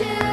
you.